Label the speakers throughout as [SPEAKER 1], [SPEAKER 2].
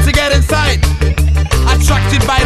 [SPEAKER 1] to get inside. Attracted by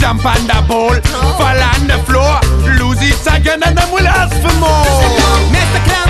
[SPEAKER 1] jump on the pole, fall on the floor, lose it again, and then we'll ask for more.
[SPEAKER 2] Mr. Clown